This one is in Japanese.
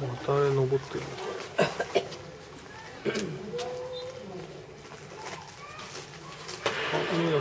またあれ登ってるあいいや